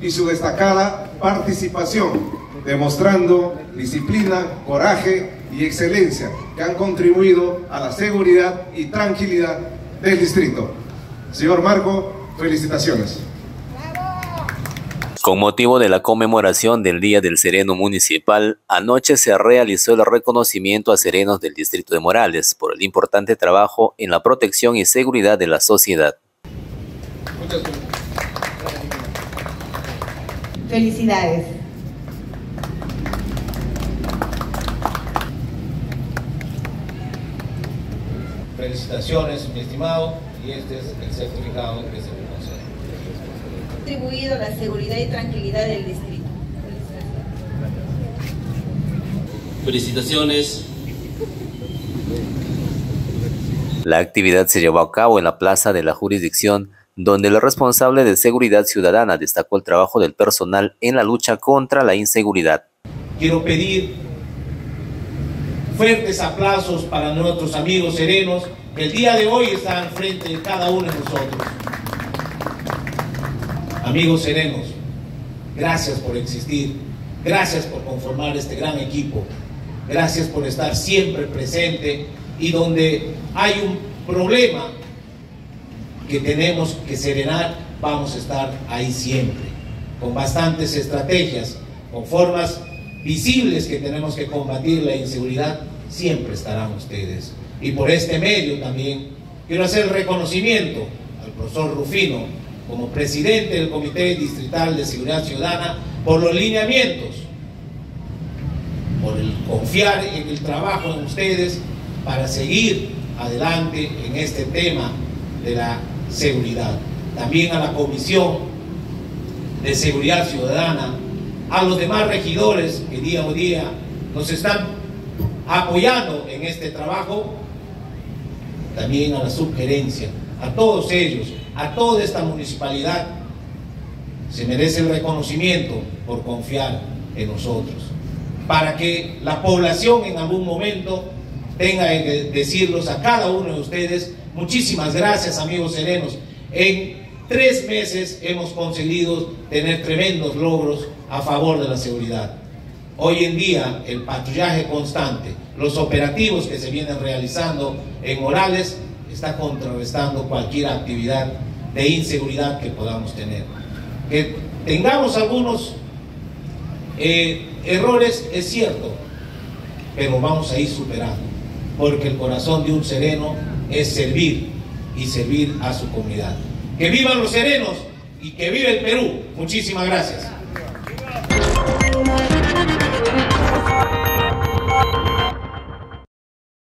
y su destacada participación, demostrando disciplina, coraje y excelencia que han contribuido a la seguridad y tranquilidad del distrito. Señor Marco, felicitaciones. Con motivo de la conmemoración del Día del Sereno Municipal, anoche se realizó el reconocimiento a serenos del Distrito de Morales por el importante trabajo en la protección y seguridad de la sociedad. Felicidades. Felicitaciones, mi estimado, y este es el certificado que se me concede. Contribuido a la seguridad y tranquilidad del distrito. Felicitaciones. La actividad se llevó a cabo en la plaza de la jurisdicción, donde el responsable de seguridad ciudadana destacó el trabajo del personal en la lucha contra la inseguridad. Quiero pedir fuertes aplausos para nuestros amigos serenos que el día de hoy están frente de cada uno de nosotros. Amigos serenos, gracias por existir, gracias por conformar este gran equipo, gracias por estar siempre presente y donde hay un problema que tenemos que serenar, vamos a estar ahí siempre, con bastantes estrategias, con formas visibles que tenemos que combatir la inseguridad, siempre estarán ustedes. Y por este medio también quiero hacer reconocimiento al profesor Rufino como presidente del Comité Distrital de Seguridad Ciudadana por los lineamientos, por el confiar en el trabajo en ustedes para seguir adelante en este tema de la seguridad. También a la Comisión de Seguridad Ciudadana a los demás regidores que día a día nos están apoyando en este trabajo, también a la sugerencia, a todos ellos, a toda esta municipalidad, se merece el reconocimiento por confiar en nosotros, para que la población en algún momento tenga que decirlos a cada uno de ustedes, muchísimas gracias amigos serenos, en tres meses hemos conseguido tener tremendos logros a favor de la seguridad. Hoy en día el patrullaje constante, los operativos que se vienen realizando en Morales, está contrarrestando cualquier actividad de inseguridad que podamos tener. Que tengamos algunos eh, errores, es cierto, pero vamos a ir superando, porque el corazón de un sereno es servir y servir a su comunidad. Que vivan los serenos y que vive el Perú. Muchísimas gracias.